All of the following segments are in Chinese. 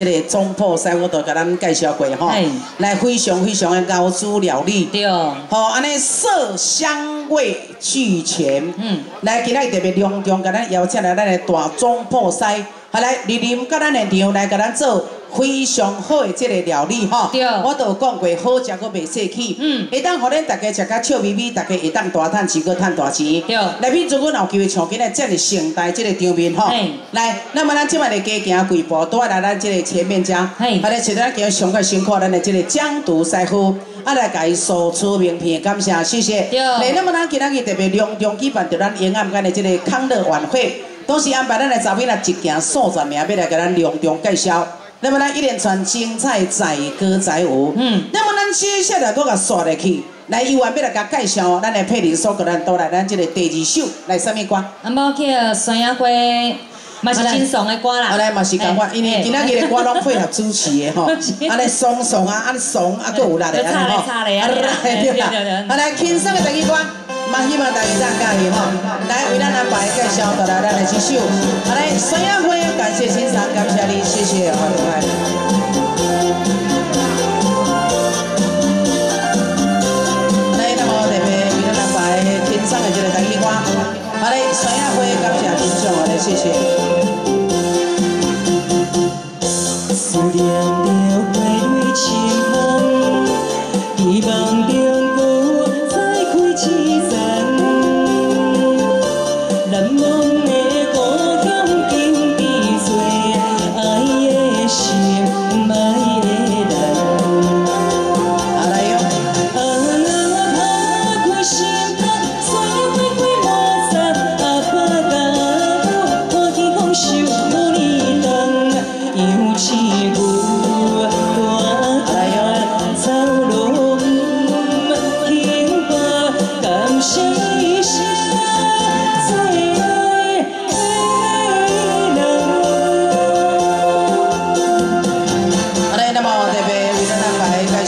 这个中破西，我都甲咱介绍过吼，来非常非常的高煮料理，对，好，安尼色香味俱全，嗯，来今日特别隆重，甲咱邀请来咱的大中破西，好来莅临甲咱的场来甲咱做。非常好的这个料理哈，我都有讲过，好食搁袂细气，嗯，会当互恁大家食甲笑眯眯，大家会当大赚钱搁赚大钱。对，来，比如阮有机会像今日这个盛大这个场面吼，来，那么咱即摆来加行几步，都来咱这个前面讲，好来，请咱叫上个辛苦咱的这个江都师傅，啊来甲伊送出名片，感谢，谢谢。来，那么咱今日特别隆重举办着咱延安间的这个康乐晚会，都是安排咱的查面来一行数十名，要来给咱隆重介绍。那么咱一连串精彩载歌载舞，嗯，那么咱接下来都甲刷落去，来由完要来甲介绍，咱来配林所个咱都来咱这个第二首来什么歌？阿毛叫山野花，嘛是轻松的歌啦。好来嘛是讲我，因为今仔日的歌拢配合主持的吼，啊来爽爽啊，啊爽啊，搁有力的安尼吼。好来轻松的第二歌。嘛，希望大家介意吼，来为咱安排介绍，带来咱的一首，好来，孙亚辉，感谢欣赏，感谢你，谢谢，好来。来，那么特别为咱安排欣赏的这个第二歌，好来，孙亚辉，感谢欣赏，好来，谢谢。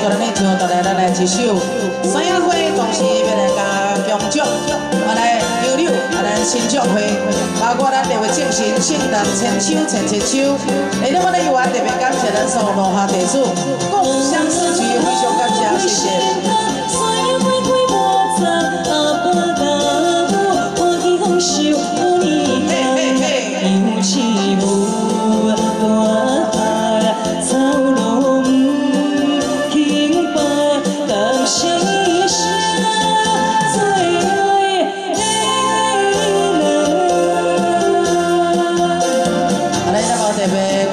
一首山野花，同时要来加恭祝，啊来牛柳，啊来新竹花，包括咱两位正神圣诞千秋千千秋，哎，那么呢，又我特别感谢咱所有落下地主，共享